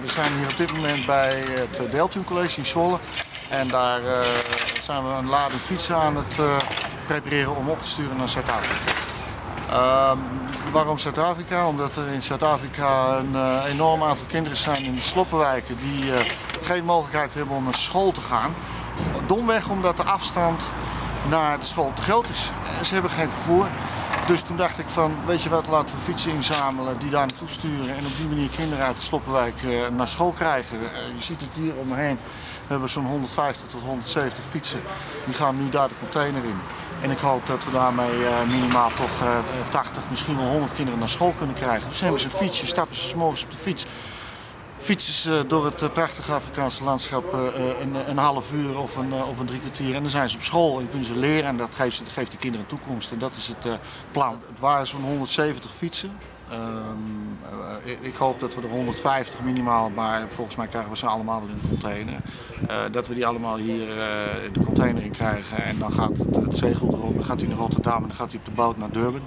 we zijn hier op dit moment bij het Deltune College in Zwolle. En daar uh, zijn we een lading fietsen aan het uh, prepareren om op te sturen naar Zuid-Afrika. Uh, waarom Zuid-Afrika? Omdat er in Zuid-Afrika een enorm aantal kinderen zijn in de sloppenwijken die geen mogelijkheid hebben om naar school te gaan. Domweg omdat de afstand naar de school te groot is. Ze hebben geen vervoer. Dus toen dacht ik van, weet je wat, laten we fietsen inzamelen, die daar naartoe sturen en op die manier kinderen uit de Sloppenwijk naar school krijgen. je ziet het hier om me heen. We hebben zo'n 150 tot 170 fietsen. Die gaan nu daar de container in. En ik hoop dat we daarmee minimaal toch 80, misschien wel 100 kinderen naar school kunnen krijgen. Dus hebben ze een fietsje, stappen ze morgens op de fiets. Fietsen ze door het prachtige Afrikaanse landschap een, een half uur of een, of een drie kwartier. En dan zijn ze op school en kunnen ze leren. En dat geeft, geeft de kinderen een toekomst. En dat is het plan. Het waren zo'n 170 fietsen. Uh, ik hoop dat we er 150 minimaal, maar volgens mij krijgen we ze allemaal in de container. Uh, dat we die allemaal hier uh, de container in krijgen en dan gaat het, zegel erop, dan gaat hij naar Rotterdam en dan gaat hij op de boot naar Durban.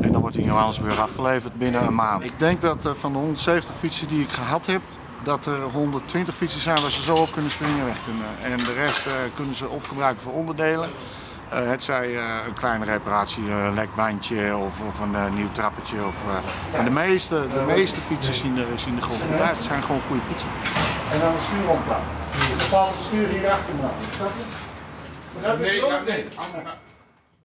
En dan wordt hij in Johannesburg afgeleverd binnen een maand. Ik denk dat van de 170 fietsen die ik gehad heb, dat er 120 fietsen zijn waar ze zo op kunnen springen en weg kunnen. En de rest kunnen ze of gebruiken voor onderdelen. Uh, het zij uh, een kleine reparatie, een uh, lekbandje of, of een nieuw trappetje. Of, maar de meeste, de meeste fietsen zien er, zien er gewoon goed uit. Het zijn gewoon goede fietsen. En dan een stuur omplaat. Dan valt het stuur hier achter me. Begrijp je? Nee, nee.